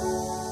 Música